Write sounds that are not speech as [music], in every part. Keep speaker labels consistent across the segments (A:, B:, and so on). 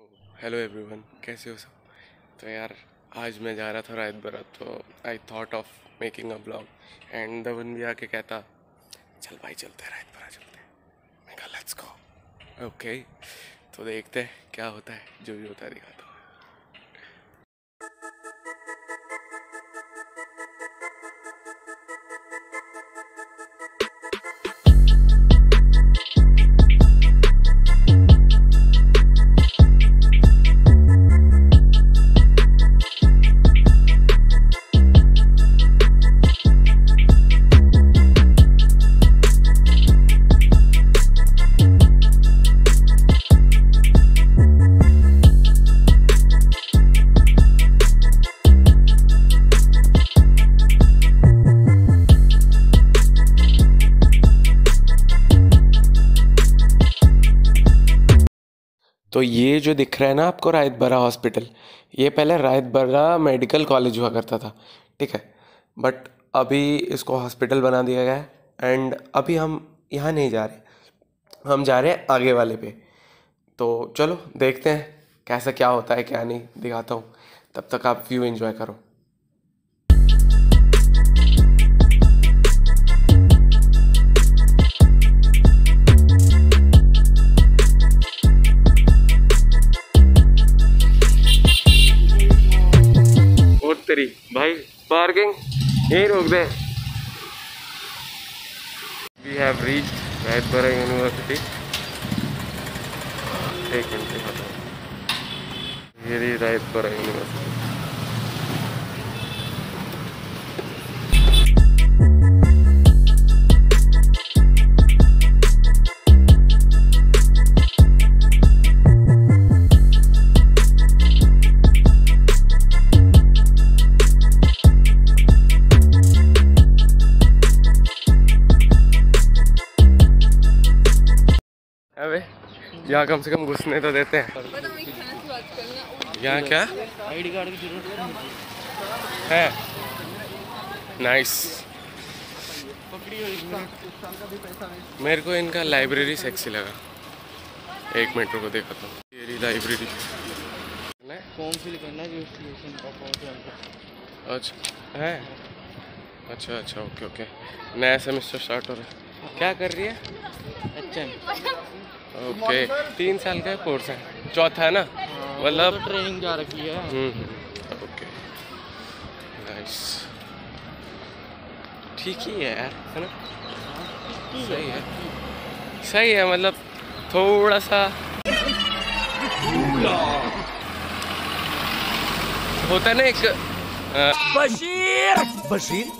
A: Hello everyone कैसे हो सब? तो यार, आज मैं जा रहा था रायत बरात तो I thought of making a blog and दवन भी आके कहता, चल भाई, चलते हैं रात बरा चलते हैं. मैं कहा लेट्स गो ओके तो देखते हैं क्या होता है, जो भी होता है, दिखाता तो ये जो दिख रहा है ना आपको रायत बरा हॉस्पिटल, ये पहले रायत बरा मेडिकल कॉलेज हुआ करता था, ठीक है? बट अभी इसको हॉस्पिटल बना दिया गया है एंड अभी हम यहाँ नहीं जा रहे, हम जा रहे हैं आगे वाले पे। तो चलो देखते हैं कैसा क्या होता है, क्या नहीं, दिखाता हूँ। तब तक आप व्यू एंजॉय करो। तेरी? भाई पार्किंग यही रोक दे। We have reach Rayat Bahra university एक मिनट ये रही रायतबरा यूनिवर्सिटी कम से कम घुसने तो देते हैं। यहाँ क्या?
B: आईडी कार्ड की ज़रूरत
A: है। नाइस मेरे को इनका लाइब्रेरी सेक्सी लगा। एक मिनट को देखा ये लाइब्रेरी
B: करना है
A: अच्छा। है। अच्छा अच्छा ओके ओके नया सेमेस्टर स्टार्ट हो रहा है। क्या कर रही है?
B: अच्छा।
A: ओके। तीन साल का कोर्स है। चौथा है ना? मतलब
B: ट्रेनिंग जा रखी है।
A: हम्म ओके। नाइस ठीक ही है यार है ना? सही है। सही है मतलब थोड़ा सा। होता है ना एक
C: बशीर! बशीर?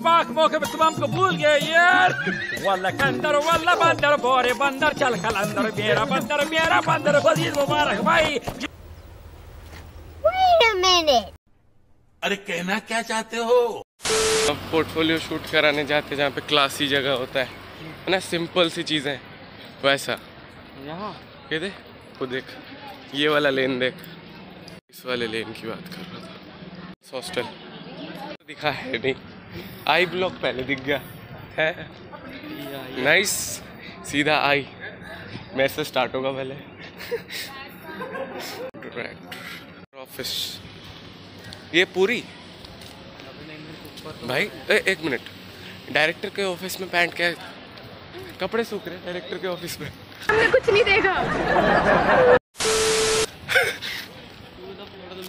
C: पाक मौके पे तमाम को भूल गए यार वल्ला कंदर वल्ला बंदर बोरे बंदर चल कलंदर मेरा बंदर मेरा बंदर बजीर मुबारक भाई
D: Wait a minute.
C: अरे कहना क्या चाहते हो
A: पोर्टफोलियो शूट कराने जाते जहाँ पे क्लासी जगह होता है है ना सिंपल सी चीज़ें वैसा
B: यहाँ
A: ये देख वो देख ये वाला लेन देख इस वाले लेन की बात कर रहा था इस हॉस्टल दिखा है नहीं। आई ब्लॉक पहले दिख गया। है। नाइस सीधा आई। मैसेज स्टार्ट होगा पहले। ऑफ़िस ये पूरी? भाई ए, एक मिनट डायरेक्टर के ऑफ़िस में पैंट क्या कपड़े सूख रहे डायरेक्टर के ऑफ़िस में।
E: कुछ नहीं देखा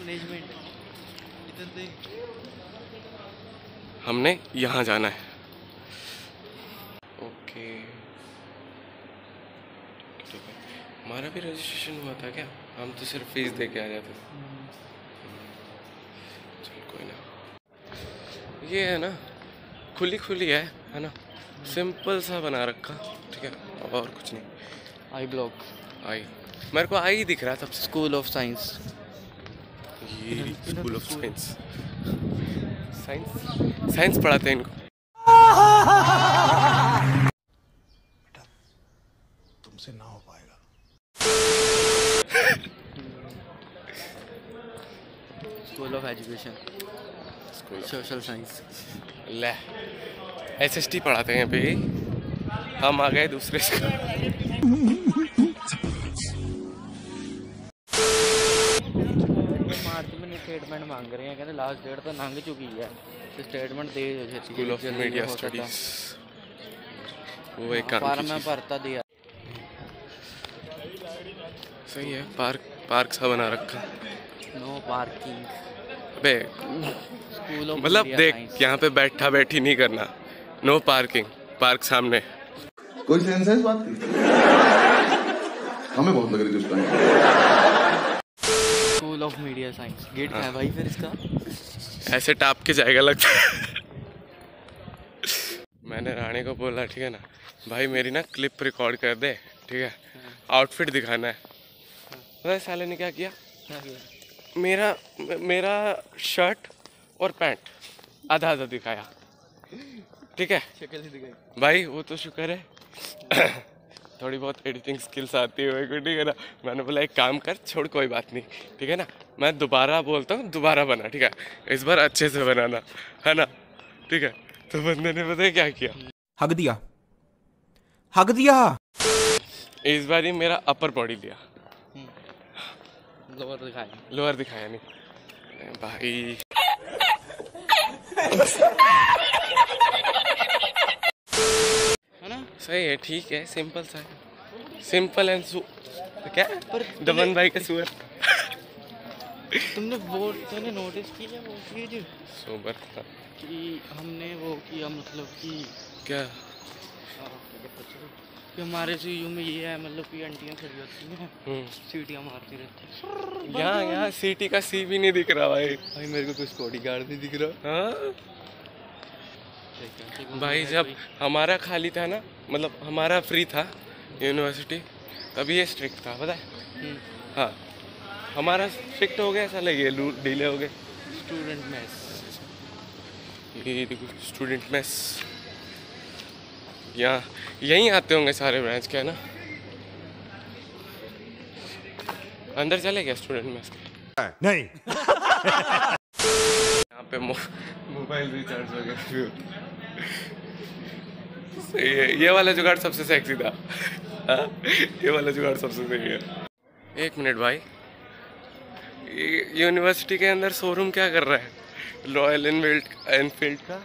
B: मैनेजमेंट इधर देख
A: हमने यहाँ जाना है। ओके। ठीक है। हमारा भी रजिस्ट्रेशन हुआ था क्या? हम तो सिर्फ़ फ़ीस दे के आ जाते थे। चल कोई ना। ये है ना खुली खुली है है ना? सिंपल सा बना रखा ठीक है? और कुछ नहीं।
B: I block.
A: आई। मेरे को आई ही दिख रहा था।
B: स्कूल ऑफ़ साइंस
A: ये school of science science science पढ़ाते हैं इनको। [laughs]
F: तुमसे ना हो पाएगा।
B: School of education
A: school
B: social science
A: ले। एस एस पढ़ाते हैं पे हम आ गए दूसरे स्कूल [laughs]
B: स्टेटमेंट मांग रहे हैं कहते लास्ट डेट तो लंघ चुकी है। तो स्टेटमेंट दे जो छेती
A: स्कूल ऑफ़ मीडिया स्टडीज़ वो एक काम
B: फार्म में भरता दिया।
A: सही है पार्क पार्क सा बना रखा।
B: नो पार्किंग
A: अबे
B: स्कूल ऑफ़
A: मतलब देख यहाँ पे बैठा बैठी नहीं करना। नो पार्किंग पार्क सामने।
D: कोई सेंस है इस बात की? हमें बहुत लग रही थी उस time
B: school of media science gate
A: हाँ।
B: है भाई फिर इसका?
A: ऐसे टाप के जाएगा लगता है। मैंने रानी को बोला ठीक है ना भाई मेरी ना क्लिप रिकॉर्ड कर दे ठीक है? आउटफिट दिखाना है। पता साले ने क्या किया? मेरा मेरा शर्ट और पैंट आधा आधा दिखाया। ठीक है?
B: शक्ल ही दिखाई।
A: भाई वो तो शुक्र है। थोड़ी बहुत एडिटिंग स्किल्स आती है मेरे को ठीक है ना? मैंने बोला एक काम कर छोड़ कोई बात नहीं। ठीक है ना? मैं दोबारा बोलता हूँ दोबारा बना ठीक है? इस बार अच्छे से बनाना है ना? ठीक है? तो बंदे ने पता क्या किया?
G: हक दिया। हक दिया।
A: इस बार ही मेरा अपर बॉडी लिया।
B: लोअर दिखाया।
A: लोअर दिखाया नहीं। भाई
B: है ना
A: सही है ठीक है सिंपल सा है। सिंपल एंड सु क्या?
B: पर
A: दमन भाई का सुअर
B: तुमने वो तुमने नोटिस किया वो चीज़?
A: सुबर
B: कि हमने वो किया मतलब कि
A: क्या?
B: कि हमारे से यू में ये है मतलब कि आंटियाँ खड़ी होती हैं।
A: हम्म।
B: सीटियाँ मारती रहती हैं।
A: यहाँ यहाँ सीटी का सी भी नहीं दिख रहा भाई।
B: भाई मेरे को कुछ बॉडी गार्ड नहीं दिख रहा।
A: हाँ? भाई जब हमारा खाली था ना मतलब हमारा फ्री था यूनिवर्सिटी तभी ये स्ट्रिक्ट था पता है? हाँ। हमारा स्ट्रिक्ट हो गया ऐसा लगे डीले हो गए।
B: स्टूडेंट मेस
A: ये देखो स्टूडेंट मेस यहाँ यहीं आते होंगे सारे ब्रांच के है ना? अंदर चले गया स्टूडेंट मैस के
F: नहीं। [laughs]
A: यहाँ पे मोबाइल रिचार्ज वगैरह है। ये वाला जुगाड़ सबसे सेक्सी था। हाँ, ये वाला जुगाड़ सबसे सही है। एक मिनट भाई। यूनिवर्सिटी के अंदर शोरूम क्या कर रहा है? रॉयल एनफील्ड एनफील्ड का?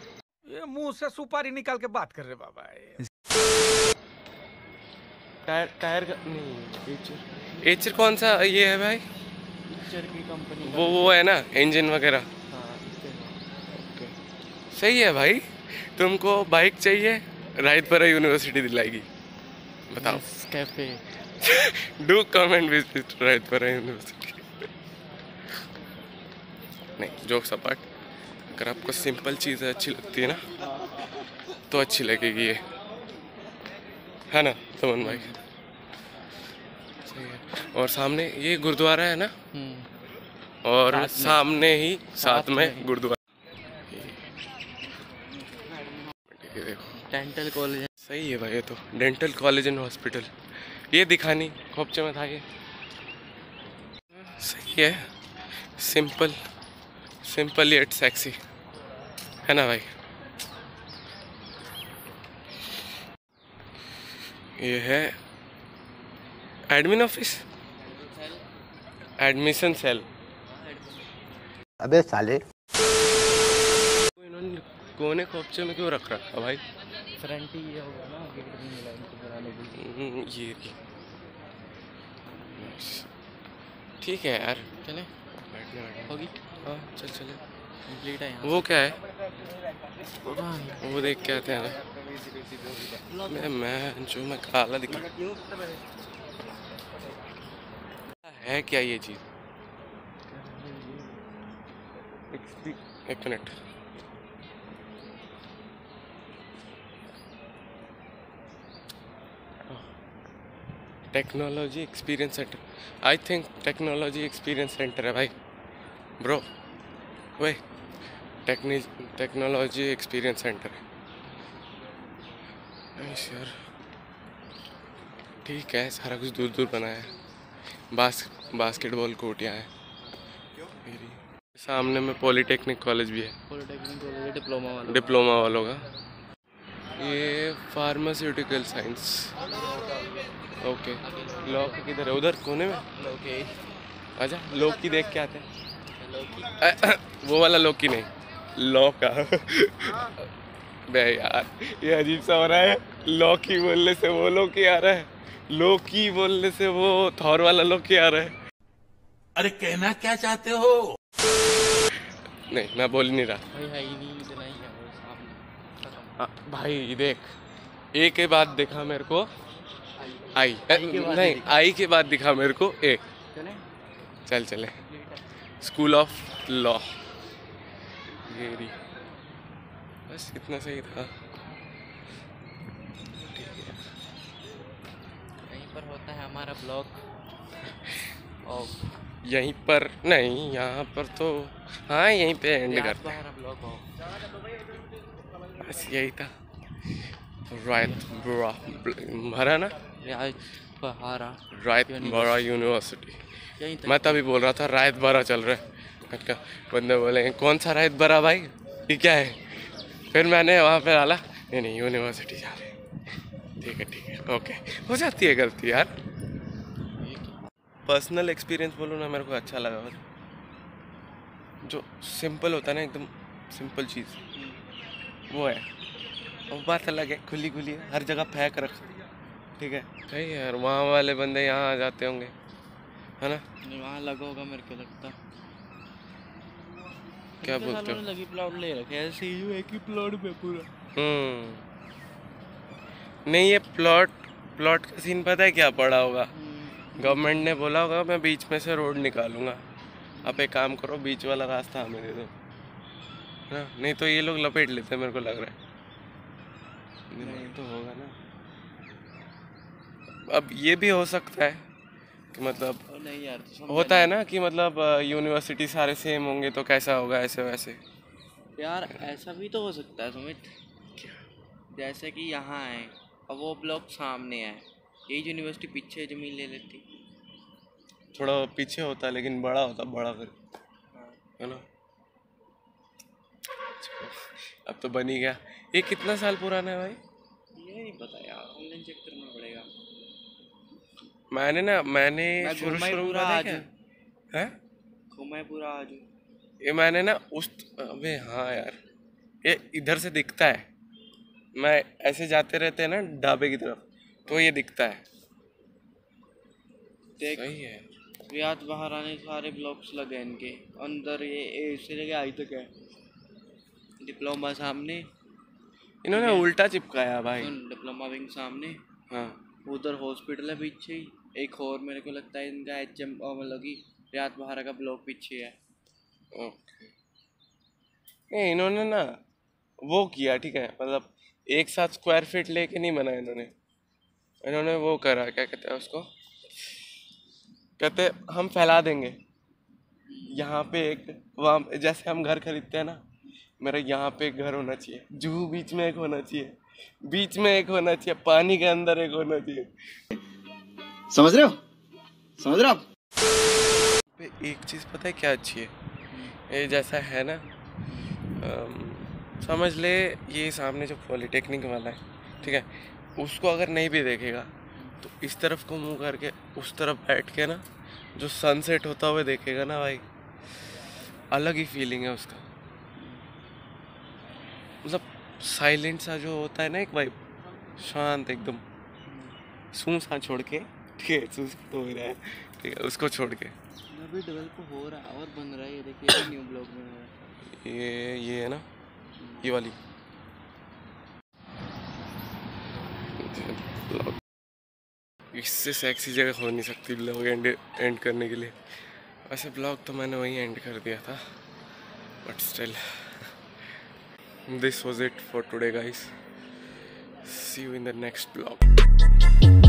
G: ये मुँह से सुपारी निकाल के बात कर रहे बाबा
A: टायर टायर का नहीं एचर एचर कौन सा ये है भाई?
B: पिक्चर की कंपनी
A: वो वो है ना इंजन वगैरह।
B: हाँ
A: सही है भाई। तुमको बाइक चाहिए? राइट पर यूनिवर्सिटी दिलाएगी। बताओ।
B: Café
A: do comment visit right पर यूनिवर्सिटी नहीं जोक्स अपार्ट अगर आपको सिंपल चीज़ें अच्छी लगती है ना तो अच्छी लगेगी ये। है ना समन भाई? सही है। और सामने ये गुरुद्वारा है ना?
B: हम्म।
A: और सामने ही साथ में। गुरुद्वारा ये देखो
B: डेंटल कॉलेज
A: सही है भाई ये तो। डेंटल कॉलेज एंड हॉस्पिटल ये दिखानी खोपचे में था ये। सही है। सिंपल सिंपल येट सेक्सी है ना भाई? ये है एडमिन ऑफ़िस एडमिशन सेल
H: अबे साले।
A: इन्होंने कोने खोपचे में क्यों रख रखा भाई?
B: फ्रंट ही ये होगा ना गेट भी मिला इनको बनाने के लिए
A: ये। ठीक है यार
B: चले। होगी?
A: हाँ चल चले।
B: कंप्लीट है
A: वो क्या है? वो देख के आते हैं मैं मैं जो मैं काला दिखा है क्या ये चीज़? एक minute. Technology experience centre I think technology experience centre है भाई। ब्रो वे टेक्नी टेक्नोलॉजी एक्सपीरियंस सेंटर है। श्योर ठीक है सारा कुछ दूर दूर बनाया है। बास बास्केटबॉल कोर्ट यहाँ है। मेरी सामने में पॉलीटेक्निक कॉलेज भी है।
B: पॉलिटेक्निक कॉलेज डिप्लोमा वाला।
A: डिप्लोमा वालों का। ये फार्मास्यूटिकल साइंस ओके। लॉ किधर है? उधर? कोने में?
B: ओके
A: आजा लोग की देख के आते हैं। [coughs] वो वाला लोकी नहीं। लॉ का। [laughs] बे यार ये अजीब सा हो रहा है। लॉकी बोलने से वो लोकी आ रहा है। लोकी बोलने से वो थॉर वाला लोकी आ रहा है।
F: अरे कहना क्या चाहते हो?
A: नहीं मैं बोल नहीं रहा।
B: भाई है ही नहीं ही है वो सामने। खत्म
A: हाँ, भाई देख। ए के बाद दिखा मेरे को। आई। नहीं आई के बाद दिखा मेरे को। ए।
B: चल।
A: चले स्कूल ऑफ़ लॉ गेरी बस इतना सही था।
B: यहीं पर होता है हमारा ब्लॉग। और
A: यहीं पर नहीं यहाँ पर तो हाँ यहीं पे एंड करते हैं। बस यही था। राइट बड़ा भरा ना?
B: बहारा।
A: राइट बड़ा यूनिवर्सिटी
B: यहीं तक
A: मैं तभी बोल रहा था रायत बरा चल रहा है। बंदे बोले कौन सा रायत बरा भाई? ये क्या है? फिर मैंने वहाँ पे डाला नहीं नहीं यूनिवर्सिटी जा रहे ठीक है ठीक है ओके हो जाती है गलती यार। पर्सनल एक्सपीरियंस बोलो ना मेरे को अच्छा लगा बस। जो सिंपल होता है ना एकदम सिंपल चीज़। वो है। और बात अलग है खुली खुली है हर जगह फेंक रख। ठीक है? सही यार वहाँ वाले बंदे यहाँ आ जाते होंगे। है ना?
B: नहीं वहाँ लगा होगा मेरे को लगता।
A: क्या बोलते हो?
B: लगी प्लॉट ले रखे ऐसे ही एक ही प्लॉट में पूरा।
A: हम्म। नहीं ये प्लॉट प्लॉट का सीन पता है क्या पड़ा होगा? गवर्नमेंट ने बोला होगा मैं बीच में से रोड निकालूँगा। आप एक काम करो बीच वाला रास्ता हमें दे दो। है ना? नहीं तो ये लोग लपेट लेते हैं मेरे को लग रहा है। नहीं। तो होगा ना। अब ये भी हो सकता है कि मतलब
B: नहीं यार तो
A: होता है ना कि मतलब यूनिवर्सिटी सारे सेम होंगे तो कैसा होगा ऐसे वैसे?
B: यार ऐसा भी तो हो सकता है सुमित। जैसे कि यहाँ है और वो ब्लॉक सामने है। यही यूनिवर्सिटी पीछे ज़मीन ले लेती।
A: थोड़ा पीछे होता है लेकिन बड़ा होता बड़ा कर है। ना? अब तो बन ही गया। ये कितना साल पुराना है भाई?
B: ये नहीं पता यार ऑनलाइन चेक करना पड़ेगा।
A: मैंने ना मैंने शुरू शुरू में
B: पूरा
A: है
B: आज।
A: है।
B: घूमा पूरा आज।
A: ये मैंने ना उस अबे हाँ यार ये इधर से दिखता है। मैं ऐसे जाते रहते हैं ना ढाबे की तरफ़ तो ये दिखता है।
B: देख
A: सही है।
B: रियाज बाहर आने सारे ब्लॉक्स लगे इनके। अंदर ये ए से लेके आई तक है। डिप्लोमा सामने।
A: इन्होंने उल्टा चिपकाया भाई।
B: डिप्लोमा विंग सामने।
A: हाँ।
B: उधर हॉस्पिटल है पीछे ही। एक और मेरे को लगता है इनका एच एम मतलब कि रियाज बहारा का ब्लॉक पीछे है।
A: ओके। नहीं, इन्होंने ना वो किया, ठीक है मतलब एक साथ स्क्वायर फीट लेके नहीं बनाया इन्होंने। इन्होंने वो करा, क्या कहते हैं उसको? कहते हम फैला देंगे। यहाँ पे एक, वहाँ जैसे हम घर खरीदते हैं ना, मेरा यहाँ पे एक घर होना चाहिए। जू बीच में एक होना चाहिए। बीच में एक होना चाहिए पानी के अंदर एक होना चाहिए।
I: समझ रहे हो? समझ रहे हो आप?
A: एक चीज़ पता है क्या अच्छी है? ये जैसा है ना समझ ले ये सामने जो पॉलिटेक्निक वाला है ठीक है? उसको अगर नहीं भी देखेगा तो इस तरफ़ को मुँह करके उस तरफ़ बैठ के ना जो सनसेट होता हुआ देखेगा ना भाई अलग ही फीलिंग है उसका। साइलेंट सा जो होता है ना एक भाई शांत एकदम। सू सा छोड़ के ठीक है सू तो हो रहा है ठीक है उसको छोड़ के।
B: अभी डेवलप हो रहा है और बन रहा है ये देखिए न्यू ब्लॉक में
A: ये ये है ना? ये वाली। इससे सेक्सी जगह हो नहीं सकती ब्लॉग एंड एंड करने के लिए। वैसे ब्लॉग तो मैंने वहीं एंड कर दिया था but still this was it for today guys. See you in the next vlog.